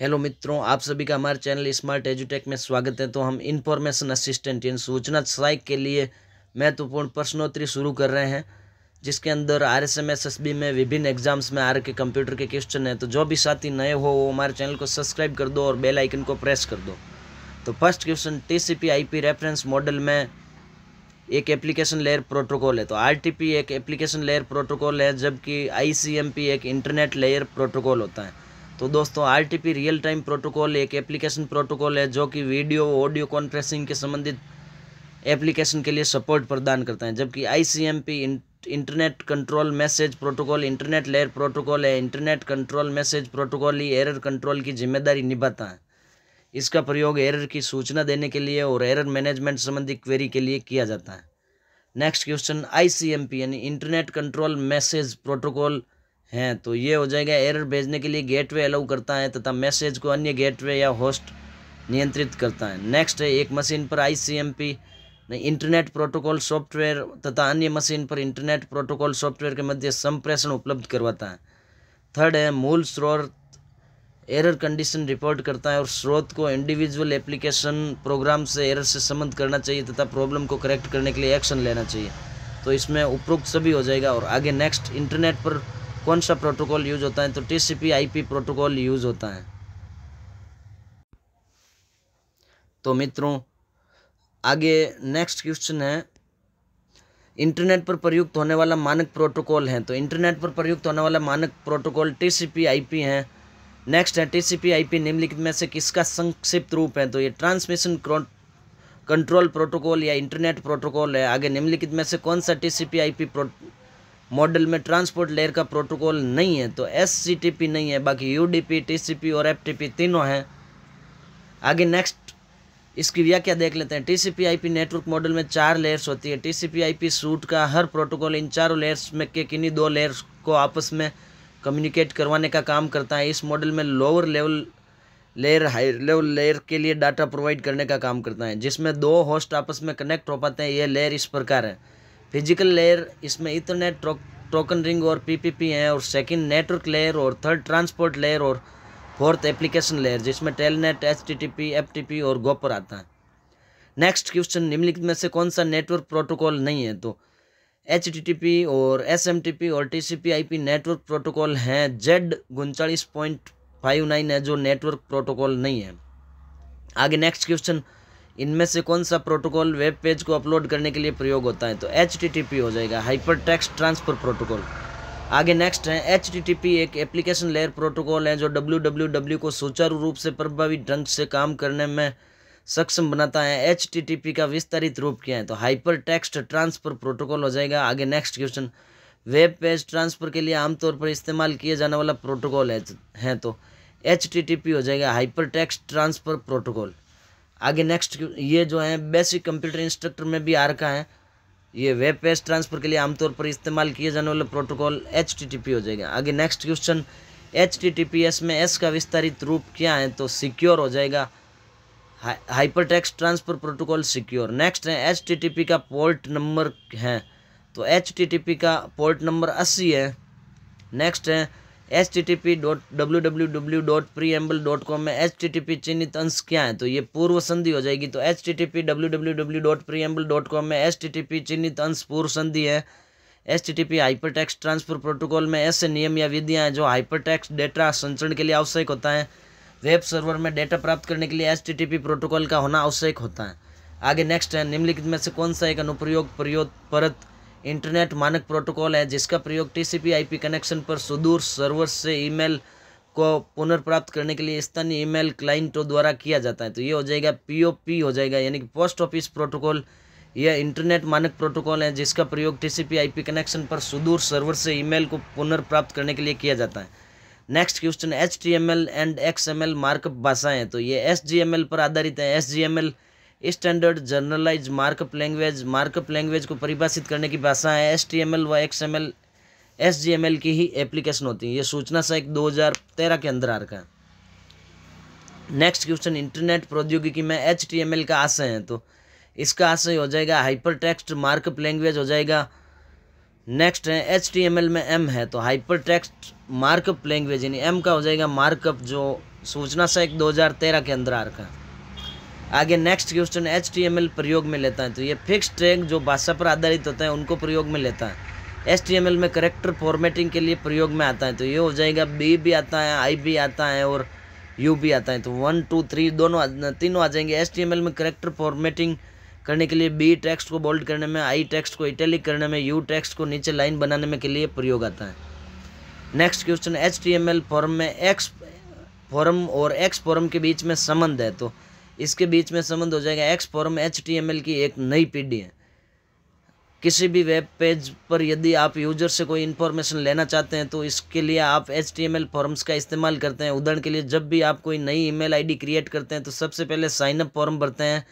Hello मित्रों, आप सभी का हमारे चैनल स्मार्ट एजुटेक में स्वागत है। तो हम इन्फॉर्मेशन असिस्टेंट यानी सूचना सहायक के लिए महत्वपूर्ण प्रश्नोत्तरी शुरू कर रहे हैं, जिसके अंदर R S M S S B में विभिन्न एग्ज़ाम्स में आर के कंप्यूटर के क्वेश्चन हैं। तो जो भी साथी नए हो, वो हमारे चैनल को सब्सक्राइब कर दो और बेल आइकन को प्रेस कर दो। तो first question T C P I P reference model में एक एप्लीकेशन लेयर प्रोटोकॉल है। तो आर टी पी एक एप्लीकेशन लेयर प्रोटोकॉल है, जबकि आई सी एम पी एक इंटरनेट लेयर प्रोटोकॉल होता है। तो दोस्तों R T P real time protocol एक एप्लीकेशन प्रोटोकॉल है जो कि वीडियो ऑडियो कॉन्फ्रेंसिंग के संबंधित एप्लीकेशन के लिए सपोर्ट प्रदान करता है। जबकि P internet control message protocol internet layer protocol है। इंटरनेट कंट्रोल मैसेज प्रोटोकॉल ही एरर कंट्रोल की ज़िम्मेदारी निभाता है। इसका प्रयोग एरर की सूचना देने के लिए और एरर मैनेजमेंट संबंधी क्वेरी के लिए किया जाता है। नेक्स्ट क्वेश्चन पी यानी इंटरनेट कंट्रोल मैसेज प्रोटोकॉल हैं तो ये हो जाएगा एरर भेजने के लिए गेटवे अलाउ करता है, तथा मैसेज को अन्य गेटवे या होस्ट नियंत्रित करता है। नेक्स्ट है, एक मशीन पर I C M P internet protocol software तथा अन्य मशीन पर इंटरनेट प्रोटोकॉल सॉफ्टवेयर के मध्य संप्रेषण उपलब्ध करवाता है। थर्ड है, मूल स्रोत एरर कंडीशन रिपोर्ट करता है और स्रोत को इंडिविजुअल एप्लीकेशन प्रोग्राम से एरर से संबंध करना चाहिए तथा प्रॉब्लम को करेक्ट करने के लिए एक्शन लेना चाहिए। तो इसमें उपरोक्त सभी हो जाएगा और आगे नेक्स्ट इंटरनेट पर कौन सा प्रोटोकॉल यूज़ होता है? तो T C I P protocol use होता है। तो मित्रों, आगे नेक्स्ट क्वेश्चन है। इंटरनेट पर प्रयुक्त होने वाला मानक प्रोटोकॉल है। तो इंटरनेट पर प्रयुक्त होने वाला मानक protocol T C P I P है। नेक्स्ट है T C P I P निम्नलिखित में से किसका संक्षिप्त रूप है? तो ये ट्रांसमिशन कंट्रोल प्रोटोकॉल या इंटरनेट प्रोटोकॉल है। आगे निम्नलिखित में से कौन सा T C P I P model में ट्रांसपोर्ट लेयर का प्रोटोकॉल नहीं है तो एस सी टी पी नहीं है, बाकी यू टी और एफ़ टी पी तीनों हैं। आगे नेक्स्ट इसकी व्याख्या देख लेते हैं। T C P I P network model में चार लेयर्स होती है। T C P I P suite का हर प्रोटोकॉल इन चारों लेयर्स में के किन्हीं दो लेयर्स को आपस में कम्युनिकेट करवाने का काम करता है। इस मॉडल में lower level layer high level layer के लिए डाटा प्रोवाइड करने का काम करता है, जिसमें दो होस्ट आपस में कनेक्ट हो पाते हैं। ये लेयर इस प्रकार है। फ़िज़िकल लेयर इसमें इथरनेट टोकन रिंग और पीपीपी हैं और सेकंड नेटवर्क लेयर और थर्ड ट्रांसपोर्ट लेयर और फोर्थ एप्लीकेशन लेयर जिसमें टेलनेट एच टी और गोपर आता है। नेक्स्ट क्वेश्चन निम्नलिखित में से कौन सा नेटवर्क प्रोटोकॉल नहीं है? तो एच टी टी पी और एस एम टी पी और टी सी नेटवर्क प्रोटोकॉल हैं। जेड उनचालीस पॉइंट फाइव नाइन है जो नेटवर्क प्रोटोकॉल नहीं है। आगे नेक्स्ट क्वेश्चन इनमें से कौन सा प्रोटोकॉल वेब पेज को अपलोड करने के लिए प्रयोग होता है? तो HTTP हो जाएगा हाइपर टेक्स्ट ट्रांसफ़र प्रोटोकॉल आगे नेक्स्ट है एच एक एप्लीकेशन लेयर प्रोटोकॉल है जो डब्ल्यू को सुचारू रूप से प्रभावी ढंग से काम करने में सक्षम बनाता है। एच का विस्तारित रूप क्या है? तो हाइपर टेक्स्ट ट्रांसफ़र प्रोटोकॉल हो जाएगा। आगे next question web page transfer के लिए आमतौर पर इस्तेमाल किया जाने वाला प्रोटोकॉल है, है तो एच हो जाएगा हाइपर टेक्स्ट ट्रांसफ़र प्रोटोकॉल आगे नेक्स्ट ये जो है बेसिक कंप्यूटर इंस्ट्रक्टर में भी आ रखा है। ये वेब पेज ट्रांसफ़र के लिए आमतौर पर इस्तेमाल किए जाने वाले प्रोटोकॉल एचटीटीपी हो जाएगा। आगे नेक्स्ट क्वेश्चन एचटीटीपीएस में एस का विस्तारित रूप क्या है? तो सिक्योर हो जाएगा। Hyper text transfer protocol secure next है एच का पोर्ट नंबर है। तो एचटीटीपी का पोर्ट नंबर अस्सी है। नेक्स्ट है H T T P dot W W W dot preamble dot com में एच टी टी पी चिन्हित अंश क्या है? तो ये पूर्व संधि हो जाएगी। तो H T T P W W W dot preamble dot com में एच टी टी पी चिन्हित अंश पूर्व संधि है। H T T P hyper text transfer protocol में ऐसे नियम या विधियाँ हैं जो हाइपर टेक्स्ट डेटा संचरण के लिए आवश्यक होता है। वेब सर्वर में डेटा प्राप्त करने के लिए H T T P protocol का होना आवश्यक होता है। आगे नेक्स्ट है, निम्नलिखित में से कौन सा एक अनुप्रयोग प्रयोग, परत इंटरनेट मानक प्रोटोकॉल है, जिसका प्रयोग टीसीपी आईपी कनेक्शन पर सुदूर सर्वर से ईमेल को पुनर्प्राप्त करने के लिए स्थानीय ईमेल क्लाइंटों द्वारा किया जाता है। तो ये हो जाएगा पीओपी हो जाएगा, यानी कि पोस्ट ऑफ़िस प्रोटोकॉल यह इंटरनेट मानक प्रोटोकॉल है, जिसका प्रयोग टीसीपी आईपी कनेक्शन पर सुदूर सर्वर से ईमेल को पुनर्प्राप्त करने के लिए किया जाता है। Next question H T M L and X M L markup भाषाएँ तो ये एस जी एम एल पर आधारित है। S G M L standard generalized markup language markup language को परिभाषित करने की भाषा है। एस टी एम एल व X M L S G M L की ही एप्लीकेशन होती है। ये सूचना सहायक दो हज़ार तेरह के अंदर आ रखा है। नेक्स्ट क्वेश्चन इंटरनेट प्रौद्योगिकी में एच टी एम एल का आशय है तो इसका आशय हो जाएगा हाइपर टेक्स्ट मार्कअप लैंग्वेज हो जाएगा। नेक्स्ट है एच टी एम एल में एम है तो हाइपर टेक्स्ट मार्कअप लैंग्वेज यानी एम का हो जाएगा मार्कअप जो सूचना सहायक 2013 के अंदर आ रखा है। आगे नेक्स्ट क्वेश्चन एचटीएमएल प्रयोग में लेता है। तो ये फिक्स टैग जो भाषा पर आधारित होता है, उनको प्रयोग में लेता है। एचटीएमएल में करेक्टर फॉर्मेटिंग के लिए प्रयोग में आता है। तो ये हो जाएगा बी भी आता है आई भी आता है और यू भी आता है। तो वन टू थ्री दोनों तीनों आ जाएँगे। एच में करेक्टर फॉर्मेटिंग करने के लिए बी टेक्स्ट को बोल्ड करने में आई टेक्स्ट को इटैलिक करने में यू टेक्स्ट को नीचे लाइन बनाने में के लिए प्रयोग आता है। नेक्स्ट क्वेश्चन एच फॉर्म में एक्स फॉर्म और एक्स फॉर्म के बीच में संबंध है। तो इसके बीच में संबंध हो जाएगा एक्स फॉर्म एच की एक नई पीढ़ी है। किसी भी वेब पेज पर यदि आप यूज़र से कोई इन्फॉर्मेशन लेना चाहते हैं तो इसके लिए आप H T M L forms का इस्तेमाल करते हैं। उदाहरण के लिए, जब भी आप कोई नई ईमेल आईडी क्रिएट करते हैं तो सबसे पहले साइनअप फॉर्म भरते हैं।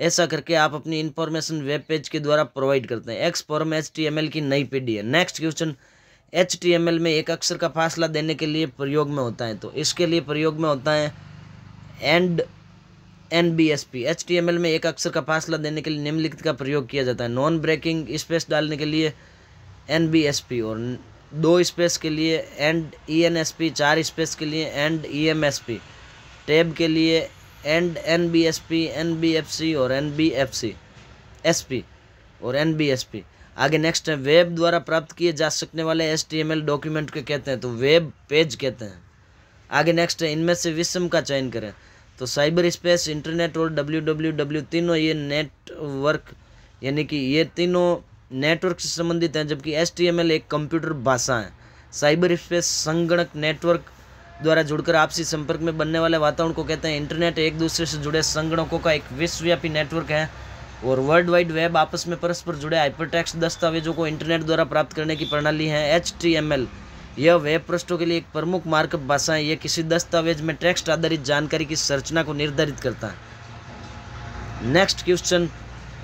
ऐसा करके आप अपनी इन्फॉर्मेशन वेब पेज के द्वारा प्रोवाइड करते हैं। X form H T M L की नई पीढ़ी है। Next question H T M L में एक अक्षर का फासला देने के लिए प्रयोग में होता है। तो इसके लिए प्रयोग में होता है and N B S P H T M L में एक अक्षर का फासला देने के लिए निम्नलिखित का प्रयोग किया जाता है। नॉन ब्रेकिंग स्पेस डालने के लिए एन बी एस पी और दो स्पेस के लिए and E N S P चार स्पेस के लिए and E M S P tab के लिए and N B S P N B F C और N B F C S P और एन बी एस पी आगे next है web द्वारा प्राप्त किए जा सकने वाले S T M L document को कहते हैं तो वेब पेज कहते हैं। आगे नेक्स्ट है, इनमें से विषम का चयन करें। तो साइबर स्पेस, इंटरनेट और डब्ल्यू डब्ल्यू डब्ल्यू तीनों ये नेटवर्क, यानी कि ये तीनों नेटवर्क से संबंधित हैं, जबकि एस एक कंप्यूटर भाषा है। साइबर स्पेस संगणक नेटवर्क द्वारा जुड़कर आपसी संपर्क में बनने वाले वातावरण को कहते हैं इंटरनेट, एक दूसरे से जुड़े संगणकों का एक विश्वव्यापी नेटवर्क है, और वर्ल्ड वाइड वेब आपस में परस्पर जुड़े हाइपरटेक्स्ट दस्तावेजों को इंटरनेट द्वारा प्राप्त करने की प्रणाली है एच टी एम एल यह वेब पृष्ठों के लिए एक प्रमुख मार्कअप भाषा है। यह किसी दस्तावेज़ में टेक्स्ट आधारित जानकारी की संरचना को निर्धारित करता है। नेक्स्ट क्वेश्चन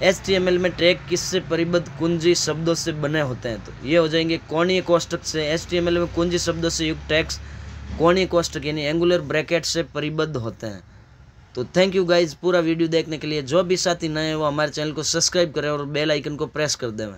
एच में ट्रैक किससे परिबद्ध कुंजी शब्दों से बने होते हैं? तो ये हो जाएँगे कोणीय कोष्टक से। एच में कुंजी शब्दों से युक्त टैक्स कोणीय कोष्टक यानी एंगुलर ब्रैकेट से परिबद्ध होते हैं। तो थैंक यू गाइज़ पूरा वीडियो देखने के लिए जो भी साथी नए हैं हमारे चैनल को सब्सक्राइब करें और बेल आइकन को प्रेस कर देवें